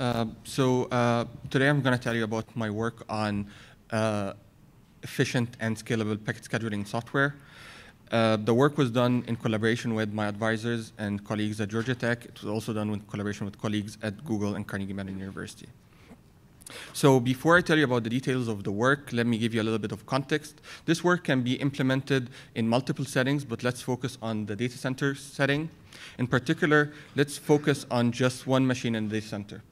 Uh, so uh, today I'm going to tell you about my work on uh, efficient and scalable packet scheduling software. Uh, the work was done in collaboration with my advisors and colleagues at Georgia Tech. It was also done in collaboration with colleagues at Google and Carnegie Mellon University. So before I tell you about the details of the work, let me give you a little bit of context. This work can be implemented in multiple settings, but let's focus on the data center setting. In particular, let's focus on just one machine in the data center.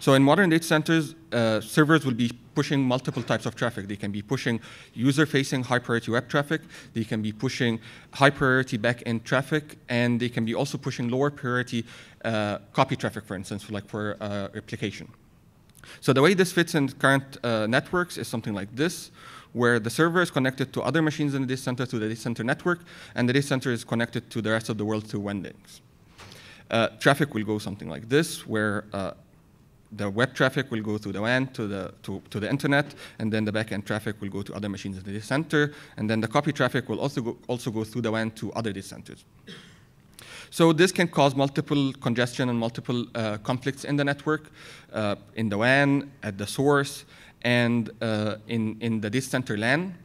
So in modern data centers, uh, servers will be pushing multiple types of traffic. They can be pushing user-facing high-priority web traffic. They can be pushing high-priority back-end traffic, and they can be also pushing lower-priority uh, copy traffic, for instance, like for uh, replication. So the way this fits in current uh, networks is something like this, where the server is connected to other machines in the data center to the data center network, and the data center is connected to the rest of the world through WAN Uh, traffic will go something like this, where uh, the web traffic will go through the WAN to the, to, to the internet, and then the backend traffic will go to other machines in the data center, and then the copy traffic will also go, also go through the WAN to other data centers. So this can cause multiple congestion and multiple uh, conflicts in the network, uh, in the WAN, at the source, and uh, in, in the data center LAN.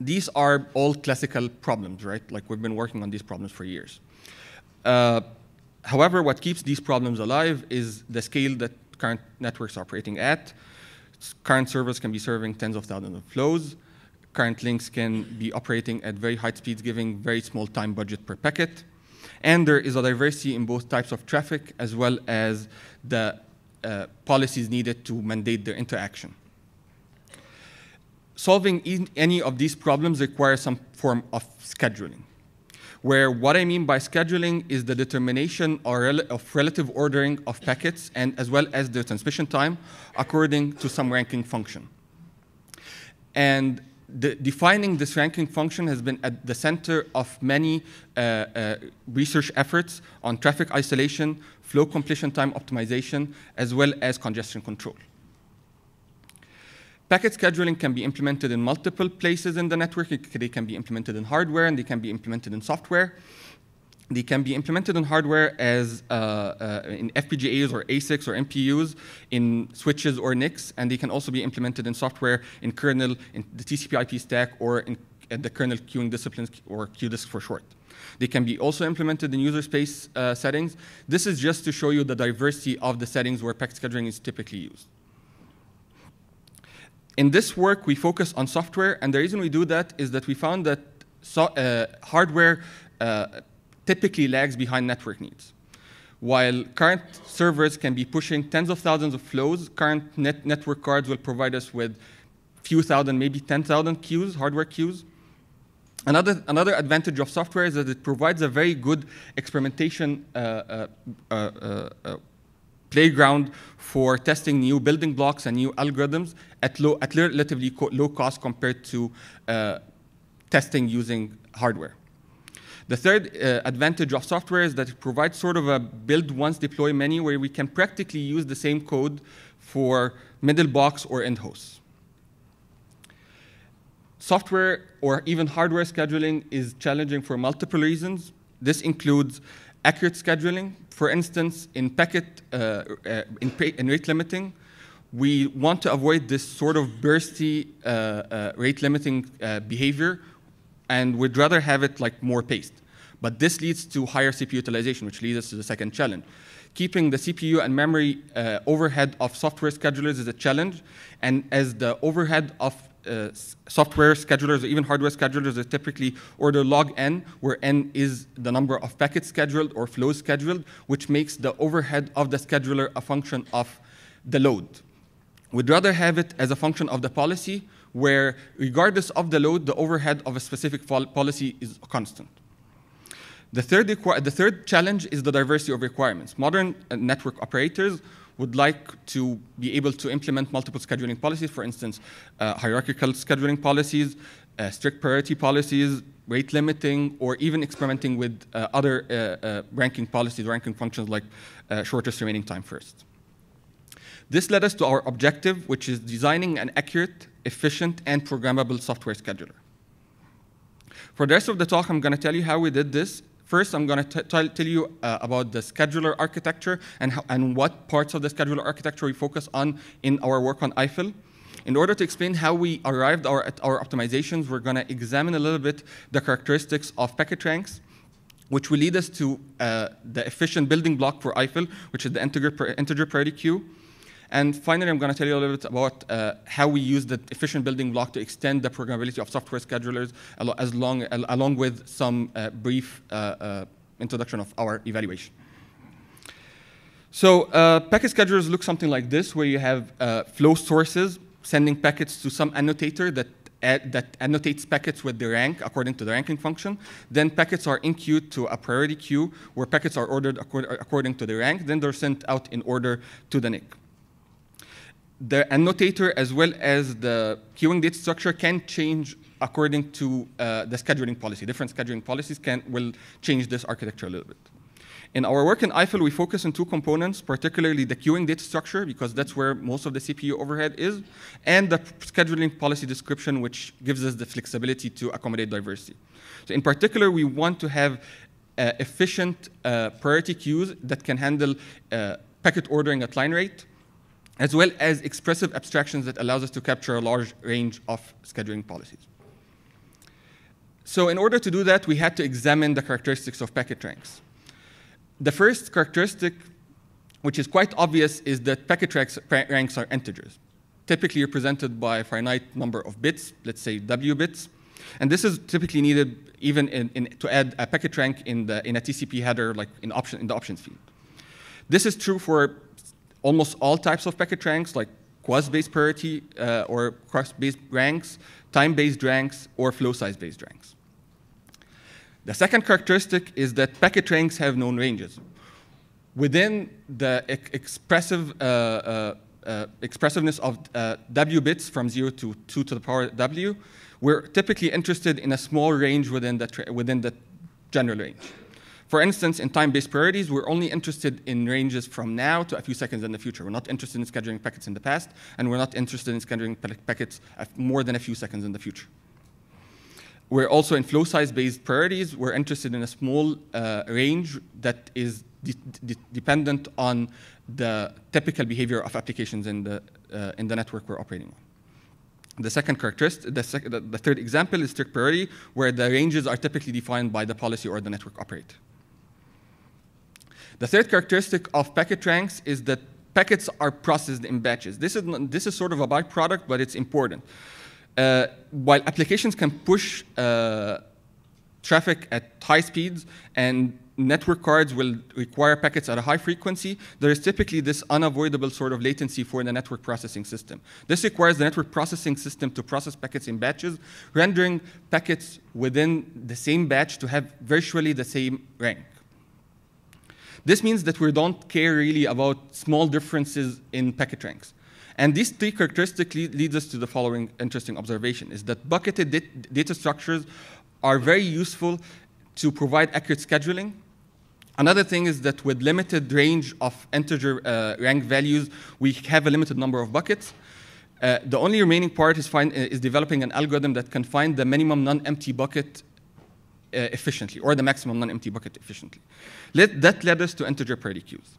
These are all classical problems, right? Like we've been working on these problems for years. Uh, however, what keeps these problems alive is the scale that current networks operating at. Current servers can be serving tens of thousands of flows. Current links can be operating at very high speeds, giving very small time budget per packet. And there is a diversity in both types of traffic as well as the uh, policies needed to mandate their interaction. Solving any of these problems requires some form of scheduling, where what I mean by scheduling is the determination of relative ordering of packets and as well as their transmission time according to some ranking function. And the, defining this ranking function has been at the center of many uh, uh, research efforts on traffic isolation, flow completion time optimization, as well as congestion control. Packet scheduling can be implemented in multiple places in the network. They can be implemented in hardware and they can be implemented in software. They can be implemented in hardware as uh, uh, in FPGAs or ASICs or NPUs, in switches or NICs, and they can also be implemented in software, in kernel, in the TCP/IP stack, or in the kernel queuing disciplines, or QDISC for short. They can be also implemented in user space uh, settings. This is just to show you the diversity of the settings where packet scheduling is typically used. In this work, we focus on software, and the reason we do that is that we found that so, uh, hardware uh, typically lags behind network needs. While current servers can be pushing tens of thousands of flows, current net network cards will provide us with few thousand, maybe 10,000 queues, hardware queues. Another, another advantage of software is that it provides a very good experimentation uh, uh, uh, uh, playground for testing new building blocks and new algorithms at, low, at relatively low cost compared to uh, testing using hardware. The third uh, advantage of software is that it provides sort of a build once, deploy many, where we can practically use the same code for middle box or end hosts. Software or even hardware scheduling is challenging for multiple reasons. This includes accurate scheduling. For instance, in packet, uh, uh, in, in, rate limiting, we want to avoid this sort of bursty uh, uh rate limiting behavior and we'd rather have it like more paced. But this leads to higher CPU utilization, which leads us to the second challenge. Keeping the CPU and memory uh, overhead of software schedulers is a challenge, and as the overhead of uh, software schedulers or even hardware schedulers are typically order log n, where n is the number of packets scheduled or flows scheduled, which makes the overhead of the scheduler a function of the load. We'd rather have it as a function of the policy, where regardless of the load, the overhead of a specific policy is constant. The third, the third challenge is the diversity of requirements. Modern uh, network operators would like to be able to implement multiple scheduling policies, for instance, uh, hierarchical scheduling policies, uh, strict priority policies, rate limiting, or even experimenting with uh, other uh, uh, ranking policies, ranking functions like shortest remaining time first. This led us to our objective, which is designing an accurate, efficient, and programmable software scheduler. For the rest of the talk, I'm going to tell you how we did this First, I'm going to tell you uh, about the scheduler architecture and, how, and what parts of the scheduler architecture we focus on in our work on Eiffel. In order to explain how we arrived our, at our optimizations, we're going to examine a little bit the characteristics of packet ranks, which will lead us to uh, the efficient building block for Eiffel, which is the integer, integer priority queue. And finally, I'm going to tell you a little bit about uh, how we use the efficient building block to extend the programmability of software schedulers, as long, along with some uh, brief uh, uh, introduction of our evaluation. So uh, packet schedulers look something like this, where you have uh, flow sources sending packets to some annotator that that annotates packets with the rank according to the ranking function. Then packets are enqueued to a priority queue where packets are ordered according to the rank. Then they're sent out in order to the NIC the annotator as well as the queuing data structure can change according to uh, the scheduling policy. Different scheduling policies can will change this architecture a little bit. In our work in Eiffel, we focus on two components, particularly the queuing data structure, because that's where most of the CPU overhead is, and the scheduling policy description, which gives us the flexibility to accommodate diversity. So in particular, we want to have uh, efficient uh, priority queues that can handle uh, packet ordering at line rate, as well as expressive abstractions that allows us to capture a large range of scheduling policies. So in order to do that, we had to examine the characteristics of packet ranks. The first characteristic, which is quite obvious, is that packet ranks, are integers, typically represented by a finite number of bits, let's say W bits. And this is typically needed even in, in, to add a packet rank in, the, in a TCP header, like in, option, in the options field. This is true for almost all types of packet ranks, like QoS-based priority uh, or cross-based ranks, time-based ranks, or flow size-based ranks. The second characteristic is that packet ranks have known ranges. Within the expressive uh, uh, uh, expressiveness of uh, W bits from 0 to 2 to the power W, we're typically interested in a small range within the, within the general range. For instance, in time-based priorities, we're only interested in ranges from now to a few seconds in the future. We're not interested in scheduling packets in the past, and we're not interested in scheduling packets more than a few seconds in the future. We're also in flow size-based priorities. We're interested in a small uh, range that is de de dependent on the typical behavior of applications in the, uh, in the network we're operating on. The second characteristic, the, sec the, third example is strict priority, where the ranges are typically defined by the policy or the network operator. The third characteristic of packet ranks is that packets are processed in batches. This is, this is sort of a byproduct, but it's important. Uh, while applications can push uh, traffic at high speeds and network cards will require packets at a high frequency, there is typically this unavoidable sort of latency for the network processing system. This requires the network processing system to process packets in batches, rendering packets within the same batch to have virtually the same rank. This means that we don't care really about small differences in packet ranks. And these three characteristics lead, leads us to the following interesting observation, is that bucketed data structures are very useful to provide accurate scheduling. Another thing is that with limited range of integer uh, rank values, we have a limited number of buckets. Uh, the only remaining part is, find, is developing an algorithm that can find the minimum non-empty bucket efficiently, or the maximum non-empty bucket efficiently. Let, that led us to integer priority queues.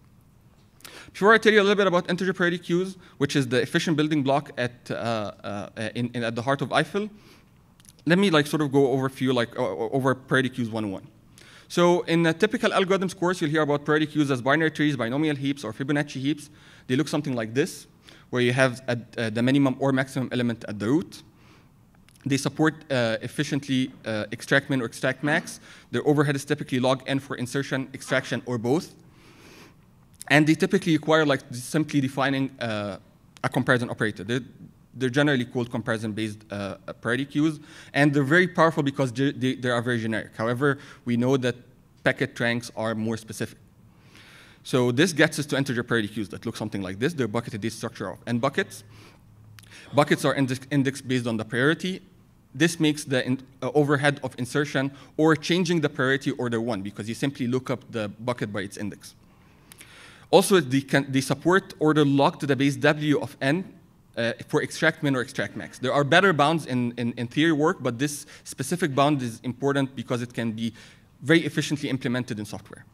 Before I tell you a little bit about integer priority queues, which is the efficient building block at, uh, uh, in, in, at the heart of Eiffel, let me like sort of go over a few like over priority queues 101. So in a typical algorithms course, you'll hear about priority queues as binary trees, binomial heaps, or Fibonacci heaps. They look something like this, where you have a, uh, the minimum or maximum element at the root. They support uh, efficiently uh, extract min or extract max. Their overhead is typically log n for insertion, extraction, or both. And they typically require like simply defining uh, a comparison operator. They're, they're generally called comparison-based uh, priority queues, and they're very powerful because they, they are very generic. However, we know that packet ranks are more specific. So this gets us to integer priority queues that look something like this. They're bucketed data structure of n buckets. Buckets are indexed based on the priority, this makes the in, uh, overhead of insertion or changing the priority order one because you simply look up the bucket by its index. Also, they, can, they support order log to the base W of n uh, for extract min or extract max. There are better bounds in, in, in, theory work, but this specific bound is important because it can be very efficiently implemented in software.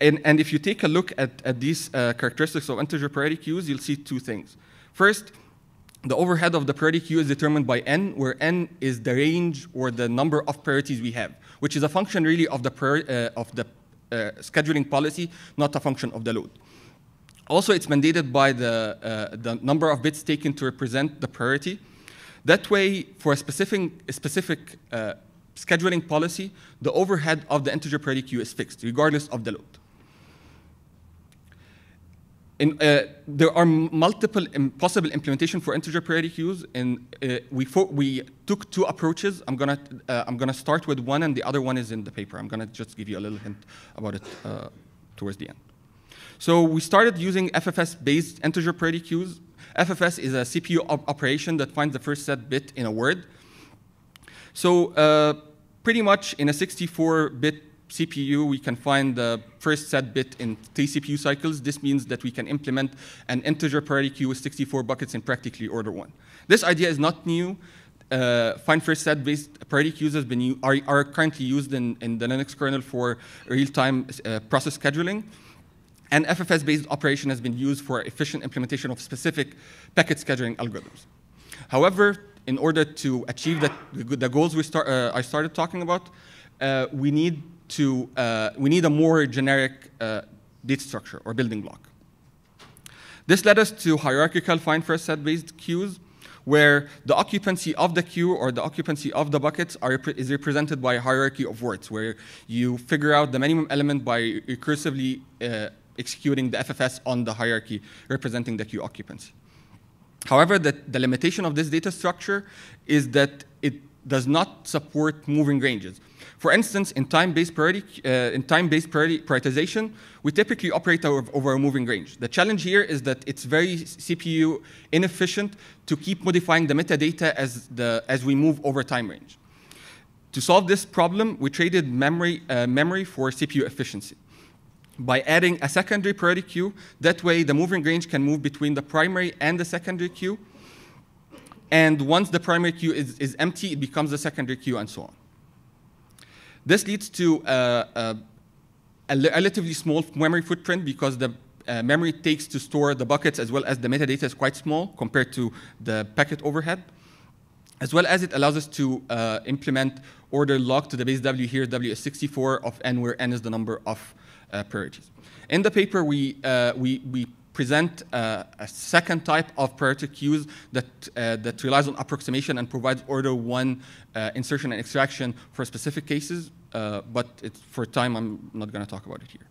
And, and if you take a look at, at these uh, characteristics of integer priority queues, you'll see two things. First, the overhead of the priority queue is determined by n, where n is the range or the number of priorities we have, which is a function really of the, uh, of the uh, scheduling policy, not a function of the load. Also, it's mandated by the, uh, the number of bits taken to represent the priority. That way, for a specific, a specific uh, scheduling policy, the overhead of the integer priority queue is fixed, regardless of the load. In, uh, there are multiple possible implementation for integer priority queues, and uh, we, we took two approaches. I'm gonna uh, I'm gonna start with one, and the other one is in the paper. I'm gonna just give you a little hint about it uh, towards the end. So we started using FFS-based integer priority queues. FFS is a CPU op operation that finds the first set bit in a word. So uh, pretty much in a 64-bit CPU, we can find the first set bit in three CPU cycles. This means that we can implement an integer priority queue with 64 buckets in practically order one. This idea is not new. Uh, find first set based priority queues has been are, are currently used in, in the Linux kernel for real-time uh, process scheduling. And FFS-based operation has been used for efficient implementation of specific packet scheduling algorithms. However, in order to achieve the, the goals we start, uh, I started talking about, uh, we need to, uh, we need a more generic uh, data structure or building block. This led us to hierarchical find first set based queues where the occupancy of the queue or the occupancy of the buckets are, is represented by a hierarchy of words, where you figure out the minimum element by recursively uh, executing the FFS on the hierarchy representing the queue occupancy. However, the, the limitation of this data structure is that it does not support moving ranges. For instance, in time-based uh, priority prioritization, we typically operate over, over, a moving range. The challenge here is that it's very CPU inefficient to keep modifying the metadata as, the, as we move over time range. To solve this problem, we traded memory, uh, memory for CPU efficiency. By adding a secondary priority queue, that way the moving range can move between the primary and the secondary queue. And once the primary queue is, is empty, it becomes the secondary queue and so on. This leads to uh, uh, a relatively small memory footprint because the uh, memory takes to store the buckets as well as the metadata is quite small compared to the packet overhead. As well as it allows us to uh, implement order log to the base W here, W is 64 of n, where n is the number of uh, priorities. In the paper, we, uh, we, we present a second type of priority queues that, that relies on approximation and provides order one insertion and extraction for specific cases, uh, but for time, I'm not going to talk about it here.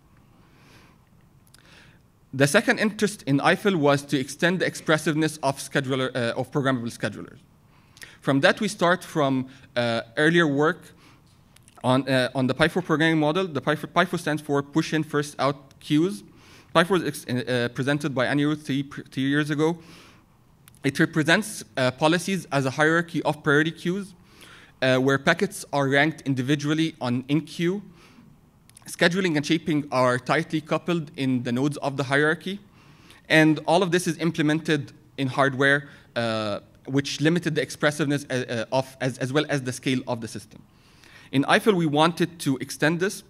The second interest in Eiffel was to extend the expressiveness of, scheduler, uh, of programmable schedulers. From that, we start from uh, earlier work on, on the PIFO programming model. The PIFO, PIFO stands for push in first out queues. PIFO was uh, presented by Anirudh three, three years ago. It represents uh, policies as a hierarchy of priority queues uh, where packets are ranked individually on in queue. Scheduling and shaping are tightly coupled in the nodes of the hierarchy. And all of this is implemented in hardware, uh, which limited the expressiveness uh, uh, of, as, as well as the scale of the system. In Eiffel, we wanted to extend this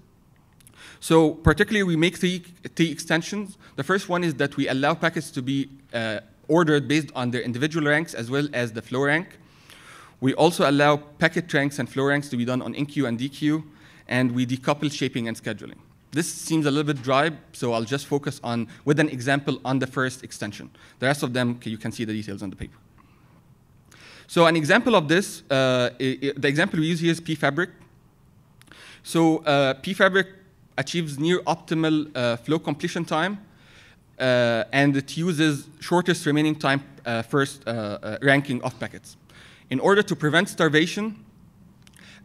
so particularly, we make three, three extensions. The first one is that we allow packets to be uh, ordered based on their individual ranks as well as the flow rank. We also allow packet ranks and flow ranks to be done on enqueue and dequeue, and we decouple shaping and scheduling. This seems a little bit dry, so I'll just focus on with an example on the first extension. The rest of them, you can see the details on the paper. So an example of this, uh, the example we use here is pfabric. So uh, pfabric achieves near optimal uh, flow completion time, uh, and it uses shortest remaining time uh, first uh, ranking of packets. In order to prevent starvation,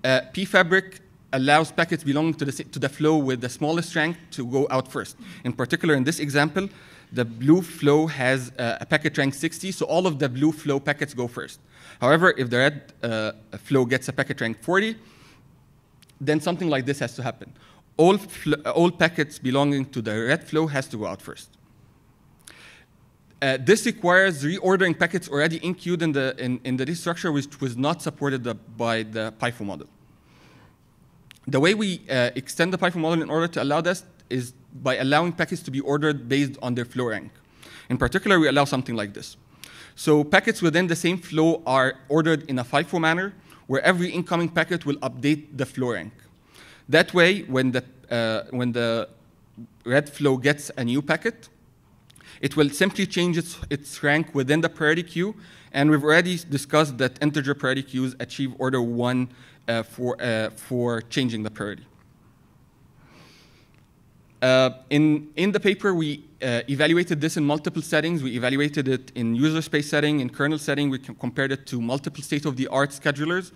pfabric allows packets belonging to the, to the flow with the smallest rank to go out first. In particular, in this example, the blue flow has uh, a packet rank 60, so all of the blue flow packets go first. However, if the red uh, flow gets a packet rank 40, then something like this has to happen all, all packets belonging to the red flow has to go out first. Uh, this requires reordering packets already enqueued in the, in, in the structure, which was not supported the, by the PIFO model. the way we uh, extend the PIFO model in order to allow this is by allowing packets to be ordered based on their flow rank. In particular, we allow something like this. So packets within the same flow are ordered in a FIFO manner, where every incoming packet will update the flow rank. That way, when the, uh, when the red flow gets a new packet, it will simply change its, its rank within the priority queue, and we've already discussed that integer priority queues achieve order one uh, for, uh, for changing the priority. Uh, in, in the paper, we uh, evaluated this in multiple settings. We evaluated it in user space setting, in kernel setting. We compared it to multiple state-of-the-art schedulers.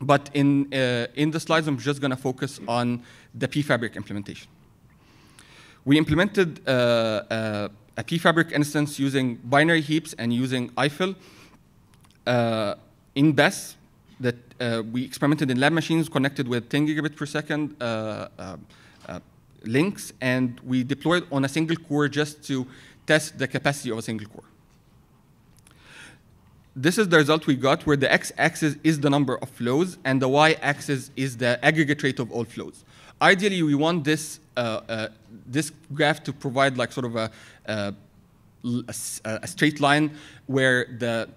But in, uh, in the slides, I'm just going to focus on the pfabric implementation. We implemented uh, uh, a pfabric instance using binary heaps and using Eiffel uh, in BESS that uh, we experimented in lab machines connected with 10 gigabit per second uh, uh, links, and we deployed on a single core just to test the capacity of a single core. This is the result we got where the x-axis is the number of flows and the y-axis is the aggregate rate of all flows. Ideally, we want this, uh, uh, this graph to provide like sort of a, a, a straight line where the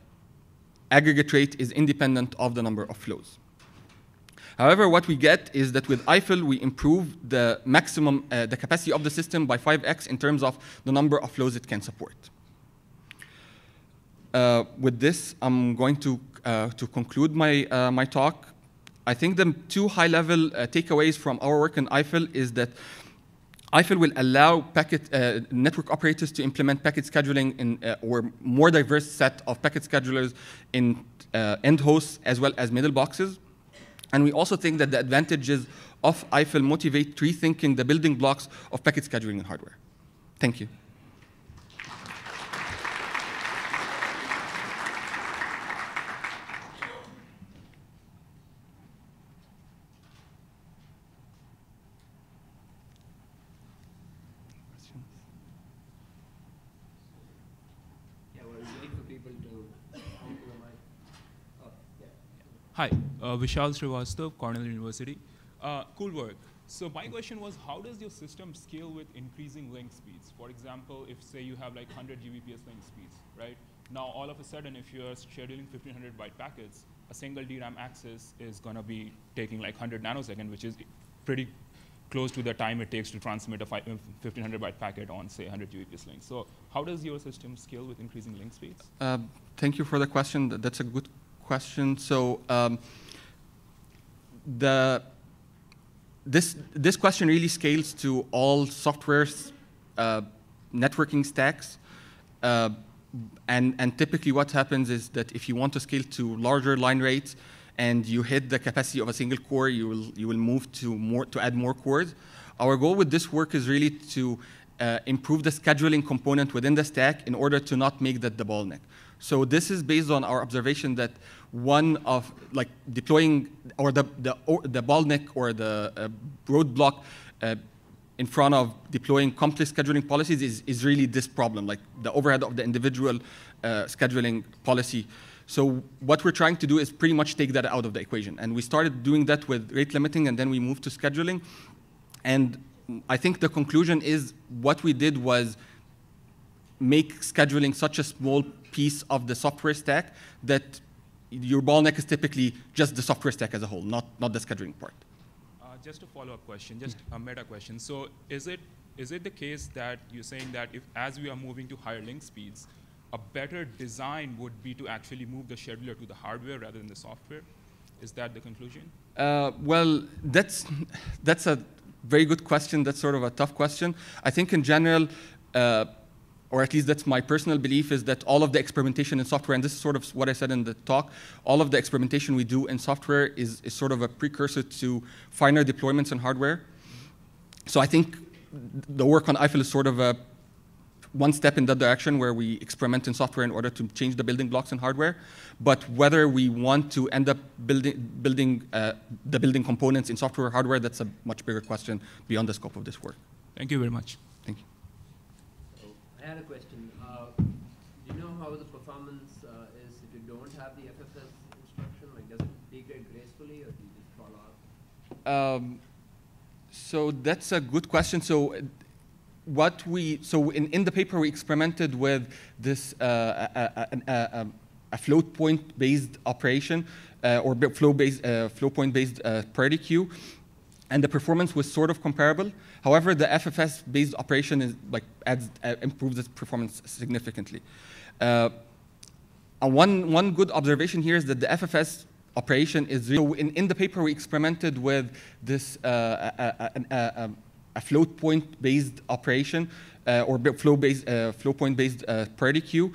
aggregate rate is independent of the number of flows. However, what we get is that with Eiffel, we improve the maximum, uh, the capacity of the system by 5x in terms of the number of flows it can support. Uh, with this, I'm going to, uh, to conclude my, uh, my talk. I think the two high-level uh, takeaways from our work in Eiffel is that Eiffel will allow packet, uh, network operators to implement packet scheduling in uh, or more diverse set of packet schedulers in uh, end hosts as well as middle boxes. And we also think that the advantages of Eiffel motivate rethinking the building blocks of packet scheduling and hardware. Thank you. Hi, uh, Vishal Shrivastav, Cornell University. Uh, cool work. So my question was, how does your system scale with increasing link speeds? For example, if say you have like 100 Gbps link speeds, right? Now all of a sudden, if you're scheduling 1500 byte packets, a single DRAM access is gonna be taking like 100 nanosecond, which is pretty close to the time it takes to transmit a 1500 byte packet on say 100 Gbps link. So how does your system scale with increasing link speeds? Uh, thank you for the question. That's a good question. So um, the this this question really scales to all software uh, networking stacks. Uh, and, and typically what happens is that if you want to scale to larger line rates and you hit the capacity of a single core, you will, you will move to, more, to add more cores. Our goal with this work is really to uh, improve the scheduling component within the stack in order to not make that the bottleneck. So this is based on our observation that one of like deploying or the the or the bottleneck or the uh, roadblock uh, in front of deploying complex scheduling policies is, is really this problem, like the overhead of the individual uh, scheduling policy. So what we're trying to do is pretty much take that out of the equation. And we started doing that with rate limiting, and then we moved to scheduling. And I think the conclusion is what we did was make scheduling such a small piece of the software stack that your bottleneck is typically just the software stack as a whole, not, not the scheduling part. Uh, just a follow-up question, just a meta question. So is it, is it the case that you're saying that if as we are moving to higher link speeds, a better design would be to actually move the scheduler to the hardware rather than the software? Is that the conclusion? Uh, well, that's, that's a very good question. That's sort of a tough question. I think in general, uh, or at least that's my personal belief, is that all of the experimentation in software, and this is sort of what I said in the talk, all of the experimentation we do in software is, is sort of a precursor to finer deployments in hardware. So I think the work on Eiffel is sort of a one step in that direction where we experiment in software in order to change the building blocks in hardware. But whether we want to end up building, building uh, the building components in software or hardware, that's a much bigger question beyond the scope of this work. Thank you very much. Thank you. So I had a question. Uh, do you know how the performance uh, is if you don't have the FFS instruction? Like, does it degrade gracefully, or do you just fall off? Um, so that's a good question. So uh, what we so in, in the paper we experimented with this uh, a, a, a, a float point based operation uh, or flow based uh, flow point based uh, priority queue, and the performance was sort of comparable. However, the FFS based operation is like adds uh, improves its performance significantly. Uh, one, one good observation here is that the FFS operation is. So in, in the paper, we experimented with this uh, a, a, a, a float point based operation uh, or flow, based, uh, flow point based uh, priority queue,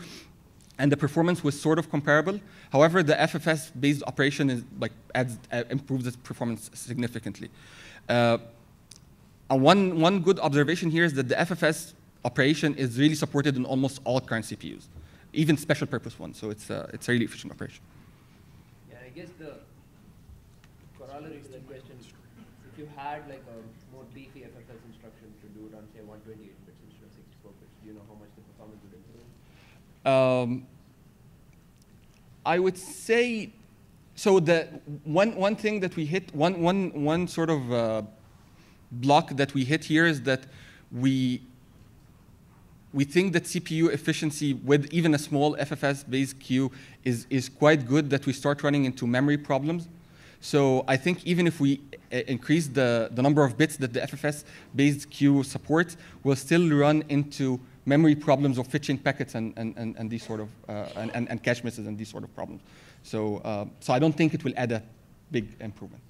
and the performance was sort of comparable. However, the FFS based operation is like adds uh, improves its performance significantly. Uh, one, one good observation here is that the FFS operation is really supported in almost all current CPUs, even special purpose ones. So it's, uh, it's a really efficient operation. Yeah, I guess the corollary to that question, if you had like a more beefy FFS instruction to do it on say 128 bits instead of 64 bits, do you know how much the performance would improve? Um, I would say, so the one, one thing that we hit, one, one, one sort of uh, block that we hit here is that we, we think that CPU efficiency with even a small FFS-based queue is, is quite good that we start running into memory problems. So I think even if we uh, increase the, the number of bits that the FFS-based queue supports, we'll still run into memory problems of fetching packets and, and, and, and these sort of, uh, and, and, and cache misses and these sort of problems. So, uh, so I don't think it will add a big improvement,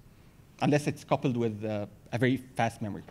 unless it's coupled with uh, a very fast memory.